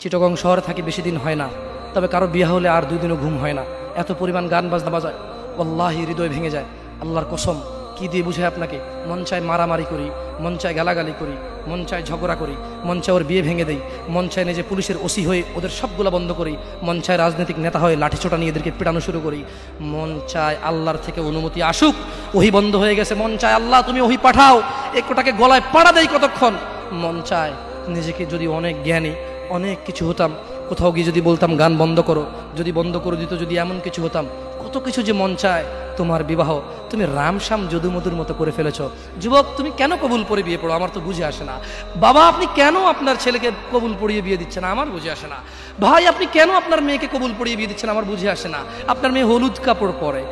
চিটগং শহরে থাকি বেশি দিন হয় না। তবে কারও বিয়া হলে আর দুই দিনও ঘুম হয় না। এত পরিমাণ গান বাজনা বাজায়। আল্লাহি হৃদয় ভেঙে যায়। আল্লাহর কসম, কি দিয়ে বুঝায় আপনাকে? মন চায় মারামারি করি, মন চায় গালাগালি করি, মন চায় ঝগড়া করি, মন চায় ওর বিয়ে ভেঙে দেই, মন চায় নিজে পুলিশের ওসি হয়ে ওদের সবগুলা বন্ধ করি, মন চায় রাজনৈতিক নেতা হয়ে লাঠিছোটা নিয়ে এদেরকে পিটানো শুরু করি, মন চায় আল্লাহর থেকে অনুমতি আসুক, ওহি বন্ধ হয়ে গেছে, মন চায় আল্লাহ তুমি ওহি পাঠাও একটাকে গলায় পাড়া দেয় কতক্ষণ, মন চায় নিজেকে যদি অনেক জ্ঞানী অনেক কিছু হতাম। কোথাও গিয়ে যদি বলতাম, গান বন্ধ করো। যদি বন্ধ করে দিত, যদি এমন কিছু হতাম, কত কিছু যে মন চায় তোমার বিবাহ। তুমি রামশ্যাম যদুমধুর মতো করে ফেলেছ। যুবক, তুমি কেন কবুল পড়ে বিয়ে পড়ো? আমার তো বুঝে আসে না। বাবা, আপনি কেন আপনার ছেলেকে কবুল পড়িয়ে বিয়ে দিচ্ছেন? আমার বুঝে আসে না। ভাই, আপনি কেন আপনার মেয়েকে কবুল পড়িয়ে বিয়ে দিচ্ছেন? আমার বুঝে আসে না। আপনার মেয়ে হলুদ কাপড় পরে,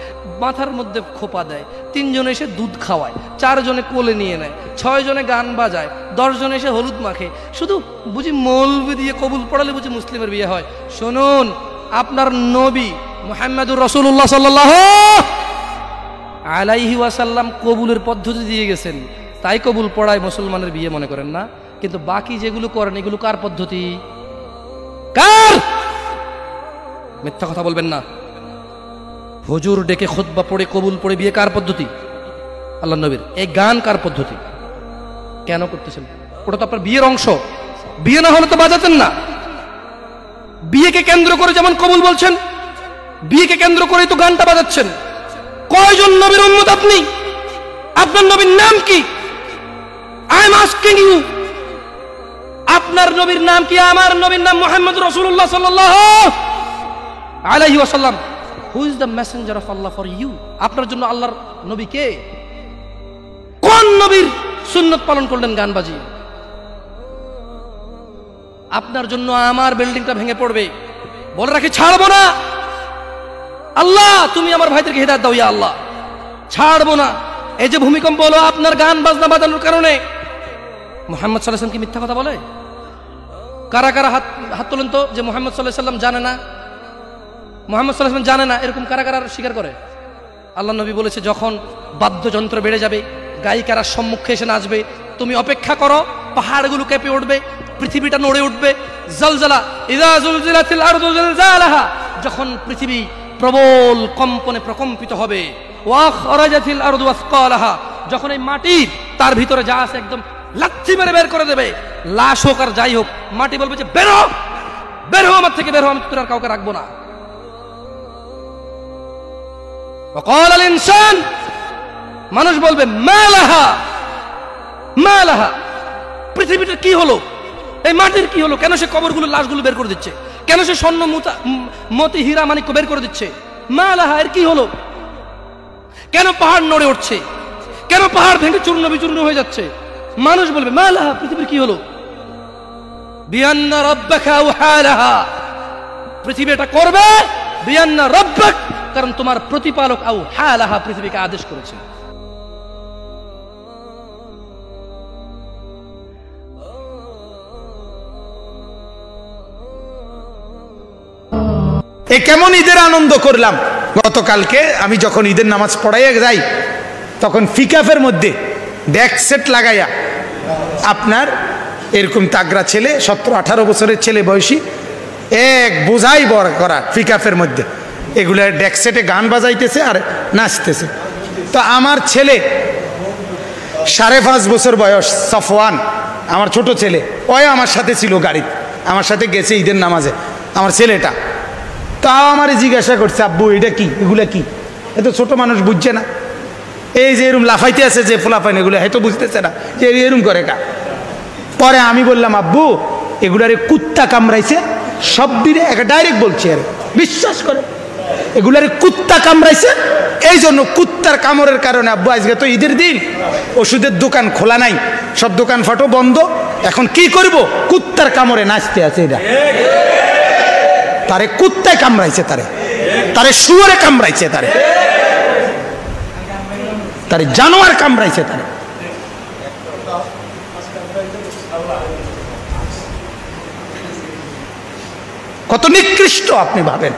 মাথার মধ্যে খোপা দেয়, তিনজনে এসে দুধ খাওয়ায়, চারজনে কোলে নিয়ে নেয় ছয় জনে গান বাজায়, দশজনে এসে হলুদ মাখে। শুধু বুঝি মৌলবি দিয়ে কবুল পড়ালে বুঝি মুসলিমের বিয়ে হয়। শুনুন, আপনার নবী মোহাম্মদুর রসুল্লাহ সাল্লাহ আলাইহি ওয়াসাল্লাম কবুলের পদ্ধতি দিয়ে গেছেন। তাই কবুল পড়ায় মুসলমানের বিয়ে মনে করেন না। কিন্তু বাকি যেগুলো করেন, এগুলো কার পদ্ধতি? কার? মিথ্যা কথা বলবেন না। হুজুর ডেকে খুতবা পড়ে, কবুল পড়ে, বিয়ে কার পদ্ধতি? আল্লাহ নবীর। এই গান কার পদ্ধতি? কেন করতেছেন? ওটা তো আপনার বিয়ের অংশ। বিয়ে না হলে তো বাজাতেন না। বিয়েকে কেন্দ্র করে যেমন কবুল বলছেন, বিয়েকে কেন্দ্র করেই তো গানটা বাজাচ্ছেন। কয়জন নবীর উন্মত আপনি? আপনার নবীর নাম কি? আই এম আস্কিং ইউ আপনার নবীর নাম কি? আমার নবীর নাম মোহাম্মদ রসুল্লাহ সাল্লাহ আলাইহি ওয়াসাল্লাম। Who is the messenger of Allah for you আপনার জন্য আল্লাহর নবী কে? কোন নবীর সুন্নত পালন করলেন গান বাজিয়ে? আপনার জন্য আমার বিল্ডিংটা ভেঙে পড়বে। বলে রাখি, ছাড়বো না। আল্লাহ, তুমি আমার ভাইদেরকে হেদায়ত দাও, ইয়া আল্লাহ। ছাড়বো না। এই যে ভূমিকম্প হলো, আপনার গান, বাজনা বাজানোর কারণে। মোহাম্মদ সাল্লাহ কি মিথ্যা কথা বলে? কারা কারা হাত হাত তোলেন তো যে মোহাম্মদ সাল্লাহ সাল্লাম জানে না? মোহাম্মদ সাল্লাহ জানে না, এরকম কারা কারা স্বীকার করে? আল্লাহ নবী বলেছে, যখন বাদ্যযন্ত্র বেড়ে যাবে, গায়িকারা সম্মুখে এসে নাচবে, তুমি অপেক্ষা করো, পাহাড়গুলো কেঁপে উঠবে, পৃথিবীটা নড়ে উঠবে। জলজলা যখন পৃথিবী প্রবল কম্পনে প্রকম্পিত হবে। যখন এই মাটি তার ভিতরে যা আছে একদম লাচ্ছি মেরে বের করে দেবে, লাশ হোক আর যাই হোক, মাটি বলবে যে, বেরো হো আমার থেকে, বেরো আমি তোর আর কাউকে রাখব না। মানুষ বলবে, মালাহা মালাহা পৃথিবীটা কি হলো? এই মাটির কি হলো? কেন সে কবরগুলো, লাশগুলো বের করে দিচ্ছে? কেন সে স্বর্ণ মতি হীরা মানিক্য বের করে দিচ্ছে? মালাহা এর কি হলো? কেন পাহাড় নড়ে উঠছে? কেন পাহাড় ভেঙে চূর্ণ বিচূর্ণ হয়ে যাচ্ছে? মানুষ বলবে, মা মালাহা পৃথিবীর কি হলো? বিয়ান্না পৃথিবী এটা করবে, বিয়ান্না রব্বাক, কারণ তোমার প্রতিপালক আউ হালাহা পৃথিবীকে আদেশ করেছে। এ কেমন ঈদের আনন্দ করলাম? গতকালকে আমি যখন ঈদের নামাজ পড়াইয়া যাই, তখন ফিকাফের মধ্যে ডেক সেট লাগাইয়া, আপনার এরকম তাগরা ছেলে, সতেরো, আঠারো বছরের ছেলে বয়সী, এক বোঝাই বড় করা ফিকাফের মধ্যে। এগুলো ডেক সেটে গান বাজাইতেছে আর নাচতেছে। তো আমার ছেলে সাড়ে পাঁচ বছর বয়স, সফওয়ান, আমার ছোট ছেলে ওই আমার সাথে ছিল গাড়ি আমার সাথে গেছে ঈদের নামাজে। আমার ছেলেটা তাও আমার জিজ্ঞাসা করছে, আব্বু, এটা কি? এগুলা কি? এত ছোট মানুষ বুঝছে না। এই যে এরম লাফাইতে আছে যে ফোলাফাইন এগুলো হয়তো বুঝতেছে না যে এরম করে কা। পরে আমি বললাম, আব্বু, এগুলারে কুত্তা কামড়াইছে, সব দিনে একটা ডাইরেক্ট বলছি আর, বিশ্বাস করে। এগুলারে কুত্তা কামড়াইছে এই জন্য কুত্তার কামড়ের কারণে, আব্বু, আজকে তো ঈদের দিন, ওষুধের দোকান খোলা নাই, সব দোকান ফাটো বন্ধ, এখন কি করব? কুত্তার কামড়ে নাচতে আছে এটা তারে কুত্তায় কামড়াইছে তারে। তারে শুয়ারে কামড়াইছে তারে। তারে জানোয়ার কামড়াইছে তারে। কত নিকৃষ্ট আপনি ভাবেন।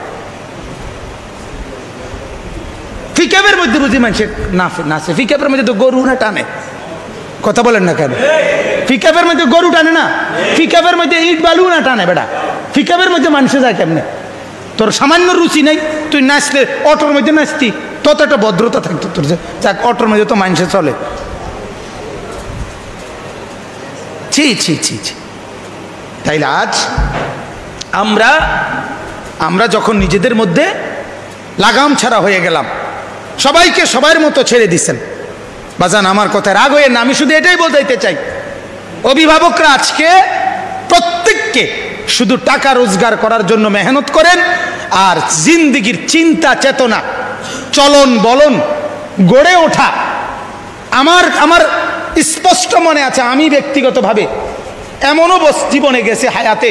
ফিকাবের মধ্যে বুঝি মানুষের না নাচে ফিকাবের মধ্যে তো গরু না টানে। কথা বলেন না কেন? ফিকাবের মধ্যে গরু টানে না। ফিকাবের মধ্যে ইট বালু না টানে বেটা। ফিকাবের মধ্যে মানুষে যায় কেমনে? তোর সামান্য রুচি নাই, তুই নাচলে অটোর মধ্যে নাচতি, তত একটা ভদ্রতা থাকতো তোর যে, যাক, অটোর মধ্যে তো মানুষে চলে। ছি ছি ছি ছি। তাইলে আজ আমরা আমরা যখন নিজেদের মধ্যে লাগাম ছাড়া হয়ে গেলাম, সবাইকে সবার মতো ছেড়ে দিছেন। বাজান, আমার কথায় রাগ হয়ে না, আমি শুধু এটাই বলতে চাই। অভিভাবকরা আজকে প্রত্যেককে শুধু টাকা রোজগার করার জন্য মেহনত করেন আর জিন্দিগির চিন্তা চেতনা, চলন বলন গড়ে ওঠা। আমার আমার স্পষ্ট মনে আছে, আমি ব্যক্তিগতভাবে এমনও জীবনে গেছে হায়াতে,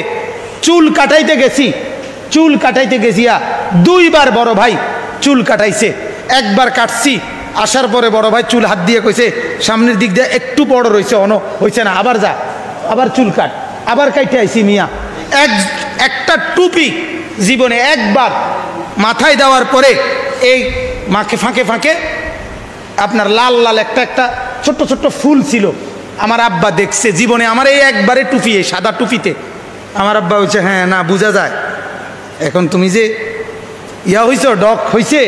চুল কাটাইতে গেছি, চুল কাটাইতে গেছিয়া দুইবার বড় ভাই চুল কাটাইছে, একবার কাটছি, আসার পরে বড় ভাই চুল হাত দিয়ে কইছে, সামনের দিক দিয়ে একটু বড় রয়েছে অন হয়েছে না, আবার যা, আবার চুল কাট, আবার কাইটে আইছি মিয়া। এক, একটা টুপি জীবনে একবার মাথায় দেওয়ার পরে এই মাকে ফাঁকে ফাঁকে আপনার লাল লাল একটা একটা ছোট্ট ছোট্ট ফুল ছিল। আমার আব্বা দেখছে, জীবনে আমার এই একবারে টুপি, এই সাদা টুপিতে। আমার আব্বা বলছে হ্যাঁ না, বোঝা যায়। এখন তুমি যে ইয়া হয়েছ ডক হয়েছে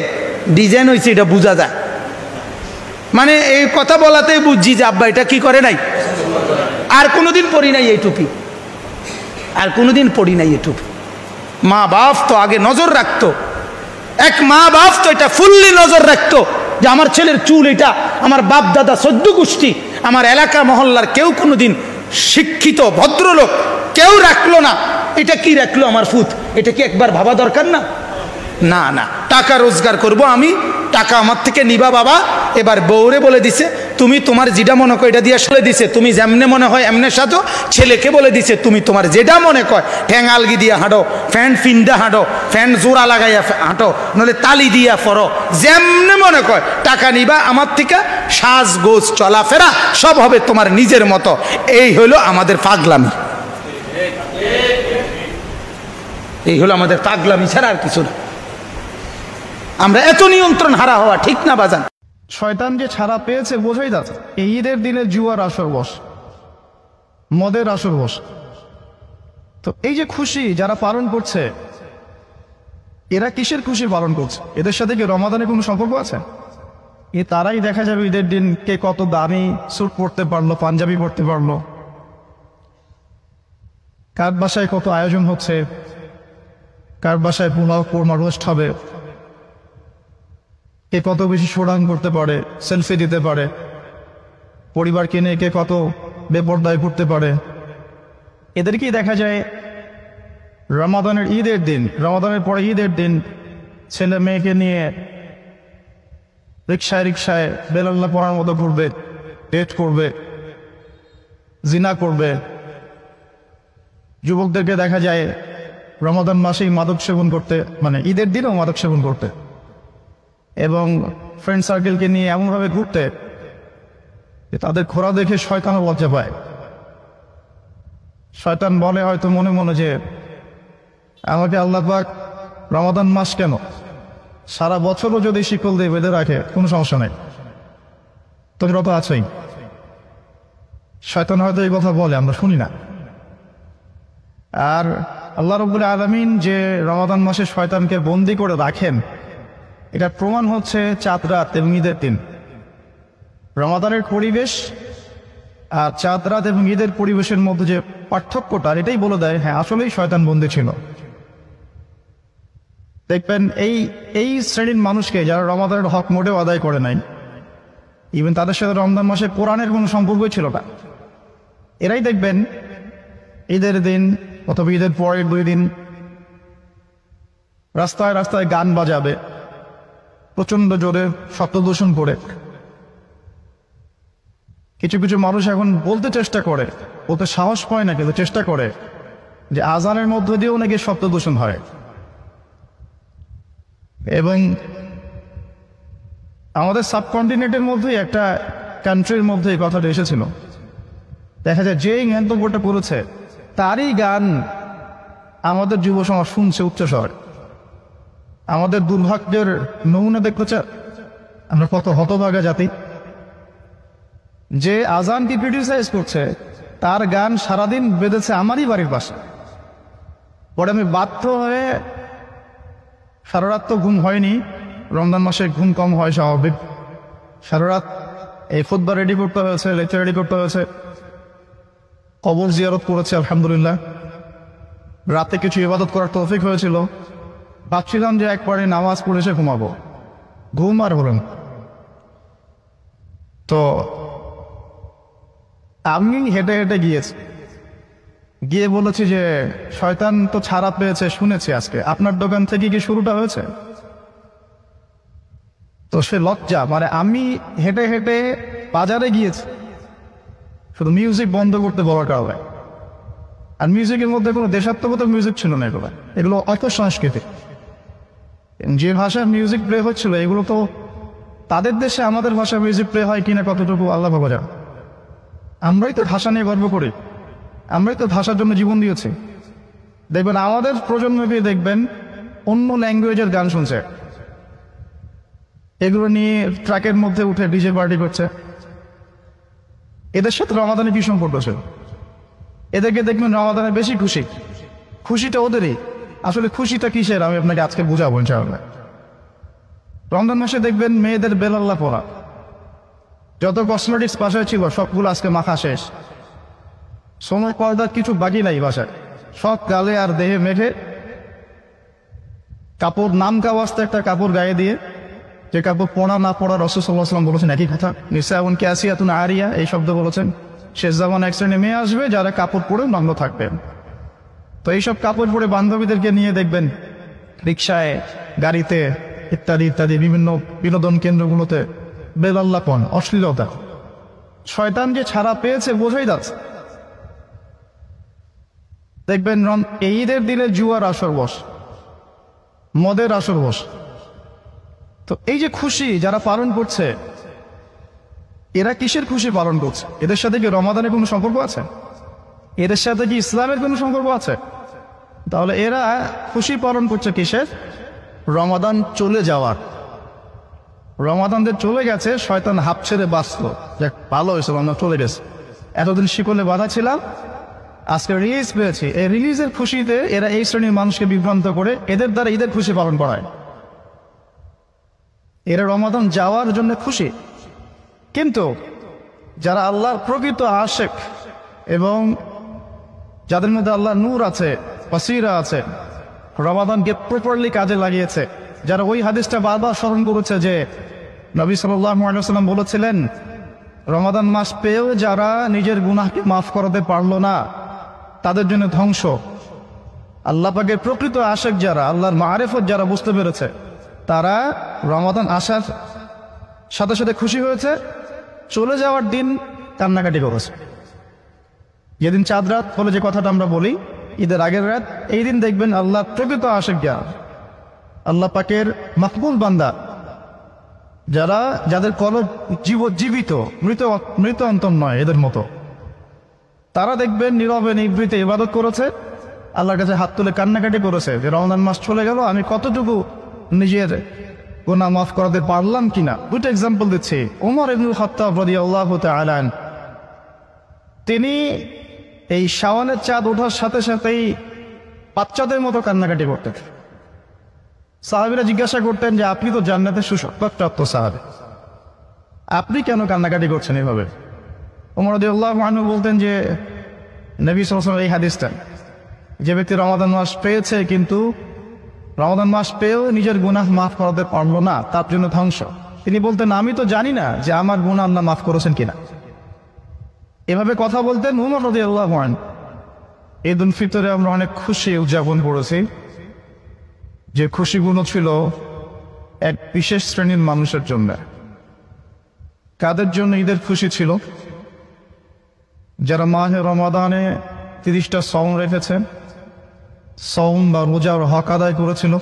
ডিজাইন হয়েছে এটা বোঝা যায়। মানে এই কথা বলাতেই বুঝছি যে আব্বা এটা কি করে নাই? আর কোনোদিন পরি নাই এই টুপি। আর কোনোদিন পড়ি নাই এই টুপি মা বাপ তো আগে নজর রাখতো। এক মা বাপ তো এটা ফুললি নজর রাখতো যে আমার ছেলের চুল এটা, আমার বাপ দাদা সদ্য গোষ্ঠী, আমার এলাকা মহল্লার কেউ কোনোদিন শিক্ষিত, ভদ্রলোক কেউ রাখল না। এটা কি রাখল আমার ফুত? এটা কি একবার ভাবা দরকার না? না না, টাকা রোজগার করব আমি, টাকা আমার থেকে নিবা বাবা, এবার বউরে বলে দিছে তুমি তোমার যেটা মনে কয় এটা দিয়ে সলে দিছে। তুমি যেমনে মনে হয় এমনে সাজো, ছেলেকে বলে দিছে, তুমি তোমার যেটা মনে কয়, ঠ্যাং আলগি দিয়ে হাঁটো, ফ্যান ফিন্ডা হাঁটো, ফ্যান জোড়া লাগাইয়া হাঁটো নলে তালি দিয়া ফরো। যেমনে মনে কয়, টাকা নিবা আমার থেকে, সাজ, গোজ, চলাফেরা, সব হবে তোমার নিজের মতো। এই হলো আমাদের পাগলামি। এই হলো আমাদের পাগলামি ছাড়া আর কিছু না। আমরা এত নিয়ন্ত্রণ হারা হওয়া ঠিক না বাজান। শয়তান যে ছাড়া পেয়েছে বোঝাই যাচ্ছে। এই ঈদের দিনে জুয়ার আসর বস, মদের আসর বস। তো এই যে খুশি যারা পালন করছে, এরা কিসের খুশি পালন করছে? এদের সাথে কি রমাদানের কোনো সম্পর্ক আছে? এ তারাই দেখা যাবে ঈদের দিন কে কত দামি স্যুট পরতে পারল, পাঞ্জাবি পরতে পারল। কার বাসায় কত আয়োজন হচ্ছে, কার বাসায় পোলাও কোরমা রোস্ট হবে কে কত বেশি শোডাং করতে পারে সেলফি দিতে পারে পরিবারকে নিয়ে কে কত বেপর্দায় ঘুরতে পারে। এদেরকেই দেখা যায় রমাদানের ঈদের দিন, রমাদানের পরে ঈদের দিন ছেলে মেয়েকে নিয়ে রিক্সায় রিক্সায় বেলাল্লা পড়ার মতো ঘুরবে ডেট করবে, জিনা করবে। যুবকদেরকে দেখা যায় রমাদান মাসেই মাদক সেবন করতে মানে ঈদের দিনও মাদক সেবন করতে। এবং ফ্রেন্ড সার্কেলকে নিয়ে এমনভাবে ঘুরতে যে তাদের খোরা দেখে শয়তানও লজ্জা পায়। শয়তান বলে হয়তো মনে মনে যে, আমাকে আল্লাহ পাক রমাদান মাস কেন? সারা বছরও যদি শিকল দিয়ে বেঁধে রাখে, কোনো সমস্যা নেই। তোর তো আছেই। শয়তান হয়তো এই কথা বলে, আমরা শুনি না। আর আল্লাহ রবুল আলমিন যে রমাদান মাসে শয়তানকে বন্দি করে রাখেন এটা প্রমাণ হচ্ছে চাঁদ রাত এবং ঈদের দিন। রমাদানের পরিবেশ আর চাঁদ রাত এবং ঈদের পরিবেশের মধ্যে যে পার্থক্যটা এটাই বলে দেয় হ্যাঁ আসলেই শয়তান বন্দী ছিল। দেখবেন এই এই শ্রেণির মানুষকে যারা রমাদানের হক মোটেও আদায় করে নাই ইভেন তাদের সাথে রমজান মাসে কোরআনের কোনো সম্পর্কই ছিল না। এরাই দেখবেন ঈদের দিন অথবা ঈদের পরের দুই দিন রাস্তায় রাস্তায় গান বাজাবে প্রচণ্ড জোরে শব্দ দূষণ করে। কিছু কিছু মানুষ এখন বলতে চেষ্টা করে, বলতে সাহস পায় না, কিন্তু চেষ্টা করে যে আজানের মধ্যে দিয়েও নাকি শব্দ দূষণ হয়। এবং আমাদের সাবকন্টিনেন্টের মধ্যেই একটা কান্ট্রির মধ্যে এই কথাটা এসেছিল। দেখা যায় যে মন্তব্যটা করেছে তারই গান আমাদের যুব সমাজ শুনছে উচ্চস্বর। আমাদের দুর্ভাগ্যের নমুনা দেখতে চা আমরা কত হতভাগা জাতি। যে আজানকে ক্রিটিসাইজ করছে, তার গান সারাদিন বেঁধেছে আমারই বাড়ির পাশে। পরে আমি বাধ্য হয়ে সারারাত তো ঘুম হয়নি, রমজান মাসে ঘুম কম হয় স্বাভাবিক। সারারাত এই ফুটবল রেডি করতে হয়েছে লেচা রেডি করতে হয়েছে। কবর জিয়ারত করেছে, আলহামদুলিল্লাহ। রাতে কিছু ইবাদত করার তৌফিক হয়েছিল। ভাবছিলাম যে একবারে নামাজ পড়ে এসে ঘুমাবো। ঘুম আর হলেন তো আমি হেঁটে হেঁটে গিয়েছি। গিয়ে বলেছি যে, শয়তান তো ছাড়া পেয়েছে, শুনেছি আজকে। আপনার দোকান থেকে কি শুরুটা হয়েছে? তো সে লজ্জা মানে আমি হেঁটে হেঁটে বাজারে গিয়েছি। শুধু মিউজিক বন্ধ করতে বলার কারণে। আর মিউজিকের মধ্যে কোনো দেশাত্মকতা মিউজিক ছিল না এগুলো। এগুলো অত সংস্কৃতি যে ভাষায় মিউজিক প্লে হচ্ছিল, এগুলো তো তাদের দেশে আমাদের ভাষায় মিউজিক প্লে হয় কিনা কতটুকু আল্লাহ বাবা আমরাই তো ভাষা নিয়ে গর্ব করি। আমরাই তো ভাষার জন্য জীবন দিয়েছি। দেখবেন আমাদের প্রজন্মকে দেখবেন অন্য ল্যাঙ্গুয়েজের গান শুনছে। এগুলো নিয়ে ট্রাকের মধ্যে উঠে ডিজে পার্টি করছে। এদের সাথে রমাদানে কি সম্পর্ক ছিল? এদেরকে দেখবেন রমাদানে বেশি খুশি। খুশিটা ওদেরই। আসলে খুশিটা কিসের? আমি আপনাকে আজকে বুঝাবো ইনশাআল্লাহ। রমজান মাসে দেখবেন মেয়েদের বেলাল্লা পড়া। যত কসমেটিক্স বাসায় ছিল, সবগুলো আজকে মাখা শেষ। সময় পর্দার কিছু বাকি নাই বাসায়। সব গালে আর দেহে মেঘে কাপড় নাম কাওয়াজতে একটা কাপড় গায়ে দিয়ে, যে কাপড় পড়া না পড়া রসুসাল্লাহাম বলেছেন, একই কথা। নিসা এমন ক্যাসিয়া তুন আরিয়া, এই শব্দ বলেছেন। শেষ জামান এক শ্রেণি মেয়ে আসবে, যারা কাপড় পরে নগ্ন থাকবেন তো এইসব কাপড় পরে বান্ধবীদেরকে নিয়ে দেখবেন, রিক্সায়, গাড়িতে, ইত্যাদি ইত্যাদি বিভিন্ন বিনোদন কেন্দ্রগুলোতে বেলাল্লাপন, অশ্লীলতা। শয়তান যে ছাড়া পেয়েছে বোঝাই যাচ্ছে দেখবেন এই ঈদের দিনে জুয়ার আসর বস, মদের আসর বস। তো এই যে খুশি যারা পালন করছে, এরা কিসের খুশি পালন করছে? এদের সাথে কি রমাদানের কোনো সম্পর্ক আছে? এদের সাথে কি ইসলামের কোনো সম্পর্ক আছে? তাহলে এরা খুশি পালন করছে কিসের? রমাদান চলে যাওয়ার। রমাদান যে চলে গেছে, শয়তান হাফ ছেড়ে বাঁচলো। যাক, ভালো হয়েছে রমজান চলে গেছে। এতদিন শিকলে বাধা ছিলাম, আজকে রিলিজ পেয়েছি। এই রিলিজের খুশিতে এরা এই শ্রেণির মানুষকে বিভ্রান্ত করে, এদের দ্বারা ঈদের খুশি পালন করায় এরা রমাদান যাওয়ার জন্য খুশি। কিন্তু যারা আল্লাহর প্রকৃত আশেক এবং যাদের মধ্যে আল্লাহ নূর আছে, বাসিরা আছে, রমাদানকে প্রপারলি কাজে লাগিয়েছে। যারা ওই হাদিসটা বারবার স্মরণ করেছে যে নবী সাল্লাম বলেছিলেন, রমাদান মাস পেয়েও যারা নিজের গুনাহকে মাফ করাতে পারল না, তাদের জন্য ধ্বংস। আল্লাহ পাকের প্রকৃত আশেক যারা, আল্লাহর মারেফত যারা বুঝতে পেরেছে, তারা রমাদান আসার সাথে সাথে খুশি হয়েছে, চলে যাওয়ার দিন কান্নাকাটি করেছে। যেদিন চাঁদ রাত বলে যে কথাটা আমরা বলি, ঈদের আগের রাত, এই দিন দেখবেন আল্লাহ প্রকৃত আশেক যারা। আল্লাহ পাকের মকবুল বান্দা, যারা, যাদের কলব জীব, জীবিত, মৃত মৃত অন্তম নয় এদের মতো। তারা দেখবেন নীরবে নিবৃতে ইবাদত করেছে, আল্লাহর কাছে হাত তুলে কান্নাকাটি করেছে যে রমজান মাস চলে গেল, আমি কতটুকু নিজের গোনা মাফ করাতে পারলাম কিনা? দুটো এক্সাম্পল দিচ্ছি। ওমর রাদিয়াল্লাহু তাআলা আনহু। তিনি এই শাওয়ানের চাঁদ ওঠার সাথে সাথেই বাচ্চাদের মতো কান্নাকাটি করতেন। সাহাবিরা জিজ্ঞাসা করতেন যে, আপনি তো জান্নাতে সুসংবাদপ্রাপ্ত সাহাবি। আপনি কেন কান্নাকাটি করছেন এভাবে? ওমর মানু বলতেন যে, নবী সালাম এই হাদিসটা, যে ব্যক্তি রমাদান মাস পেয়েছে কিন্তু রমাদান মাস পেয়েও নিজের গুনাহ মাফ করাতে পারল না, তার জন্য ধ্বংস। তিনি বলতেন, আমি তো জানি না যে আমার গুনাহ আল্লাহ মাফ করেছেন কিনা। এভাবে কথা বলতেন উমর রদি আল্লাহ ঈদ উল ফিতরে আমরা অনেক খুশি উদযাপন করেছি। যে খুশিগুলো ছিল এক বিশেষ শ্রেণির মানুষের জন্য। কাদের জন্য ঈদের খুশি ছিল? যারা মাহে রমাদানে তিরিশটা সম রেখেছে সম বা রোজার হক আদায় করেছিল।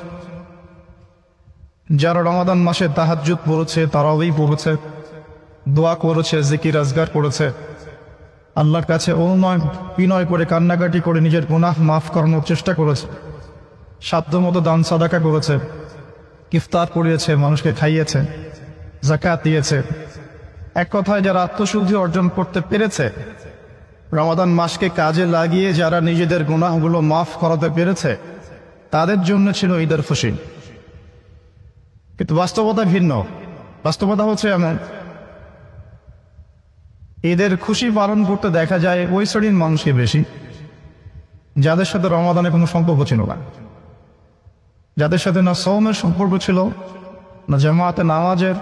যারা রমাদান মাসে তাহাজ্জুদ পড়েছে, তারাওই পড়েছে, দোয়া করেছে, জিকির আজগার করেছে। আল্লাহর কাছে অনুনয়, বিনয় করে কান্নাকাটি করে নিজের গুনাহ মাফ করানোর চেষ্টা করেছে। সাধ্য মতো দান সাদাকা করেছে। ইফতার করিয়েছে, মানুষকে খাইয়েছে জাকাত দিয়েছে। এক কথায় যারা আত্মশুদ্ধি অর্জন করতে পেরেছে, রমাদান মাসকে কাজে লাগিয়ে যারা নিজেদের গুনাহগুলো মাফ করাতে পেরেছে, তাদের জন্য ছিল ঈদের খুশি। কিন্তু বাস্তবতা ভিন্ন। বাস্তবতা হচ্ছে এমন। ঈদের খুশি পালন করতে দেখা যায় ওই শ্রেণির মানুষকে বেশি। যাদের সাথে রমাদানে কোনো সম্পর্ক ছিল না। যাদের সাথে না সৌমের সম্পর্ক ছিল, না জামাতে নামাজের